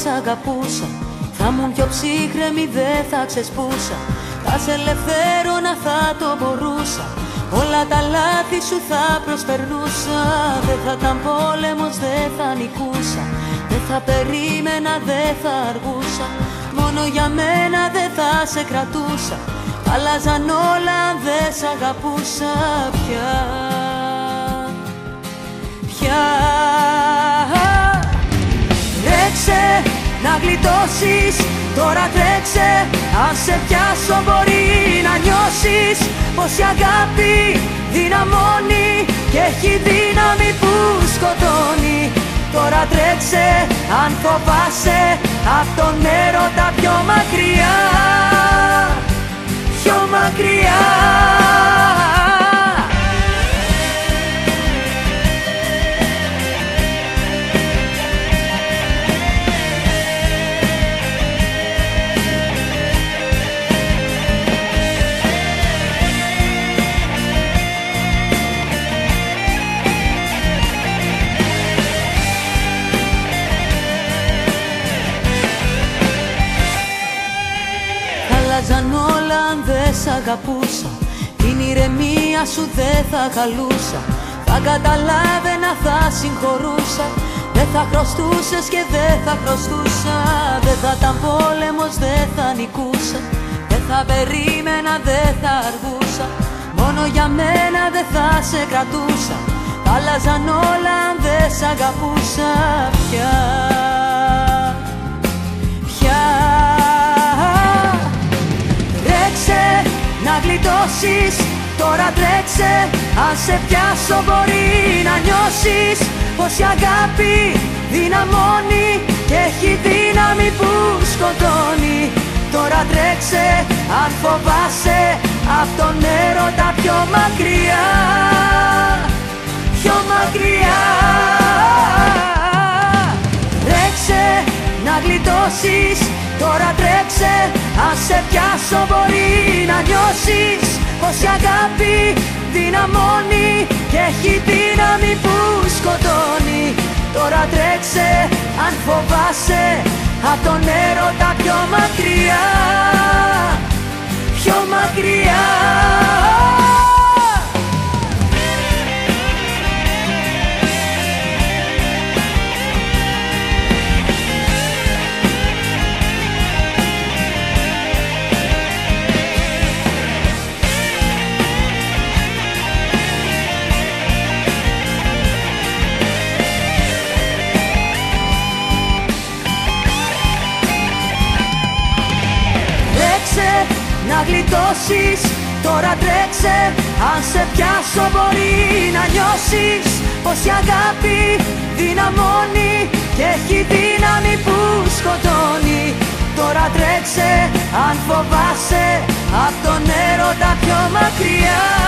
σ' αγαπούσα. Θα μου πιο ψύχρεμη δεν θα ξεσπούσα. Θα σε ελευθέρωνα θα το μπορούσα. Όλα τα λάθη σου θα προσπερνούσα. Δεν θα ήταν πόλεμος, δεν θα νικούσα. Δεν θα περίμενα, δεν θα αργούσα. Μόνο για μένα δεν θα σε κρατούσα. Άλλαζαν όλα αν δεν σ' αγαπούσα πια. Πια γλιτώσεις. Τώρα τρέξε Αν σε πιάσω μπορεί να νιώσεις Πως η αγάπη δυναμώνει Και έχει δύναμη που σκοτώνει. Τώρα τρέξε αν φοβάσαι άλλαζαν όλα αν δεν σ' αγαπούσα. Την ηρεμία σου δεν θα χαλούσα. Θα καταλάβαινα, θα συγχωρούσα. Δεν θα χρωστούσες και δεν θα χρωστούσα. Δεν θα ήταν πόλεμος, δεν θα νικούσα. Δεν θα περίμενα, δεν θα αργούσα. Μόνο για μένα δεν θα σε κρατούσα. Θα άλλαζαν όλα αν δεν σ' αγαπούσα πια γλιτώσεις Τώρα τρέξε Αν σε πιάσω μπορεί να νιώσεις Πως η αγάπη δυναμώνει Και έχει δύναμη που σκοτώνει. Τώρα τρέξε αν φοβάσαι Απ' τον έρωτα πιο μακριά. Πιο μακριά. Τρέξε να γλιτώσεις. Τώρα τρέξε αν σε πιάσω μπορεί να νιώσεις Πως η αγάπη δυναμώνει Και έχει δύναμη που σκοτώνει. Τώρα τρέξε αν φοβάσαι Απ' τον έρωτα πιο μακριά. Πιο μακριά να γλιτώσεις Τώρα τρέξε αν σε πιάσω μπορεί να νιώσεις Πως η αγάπη δυναμώνει και έχει δύναμη που σκοτώνει. Τώρα τρέξε αν φοβάσαι απ' τον έρωτα πιο μακριά